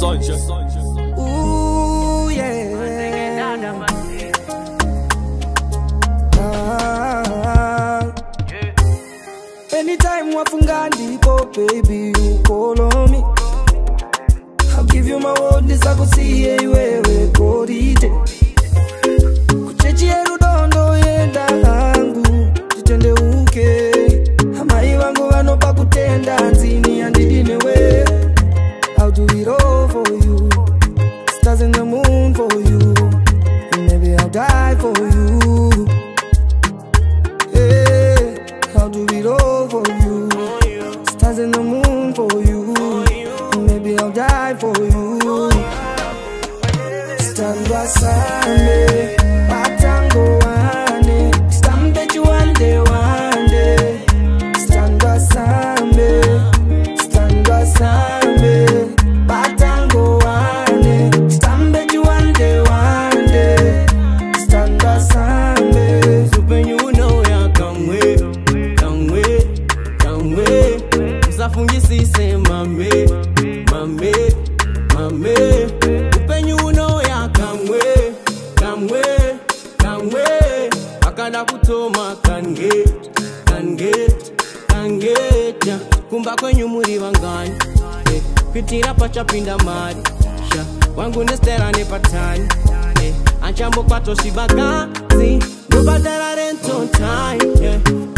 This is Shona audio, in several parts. sonje ah. Anytime wafunga ndiko baby you call on me I'll give you my word this I could see hey, wewe godite Kuchechie rudondo yenda hangu Jitende uke Amai wangu wano pa kutenda Nzini andidine wewe die for you. yeah. I'll do it all for you. Stars in the moon for you. Maybe I'll die for you. Stand by side. usafungisise mame mame mame upenyu unouya kamwe kamwe kamwe akada kutoma kange kange kangeja kumba kwenyu muri vangani eh, kuitira pachapinda mari sha wangu nestera nepatani eh, achambokwatosvibakazi nobadara rentotime yeah.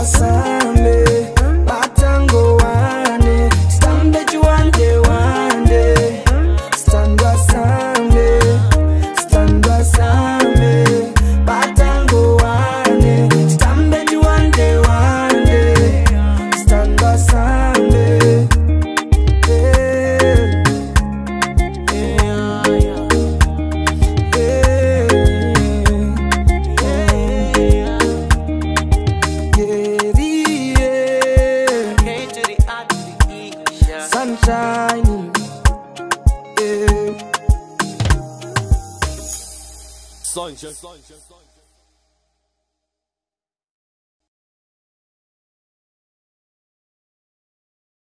passar Sunshine, yeah. sunshine. sunshine, Sunshine.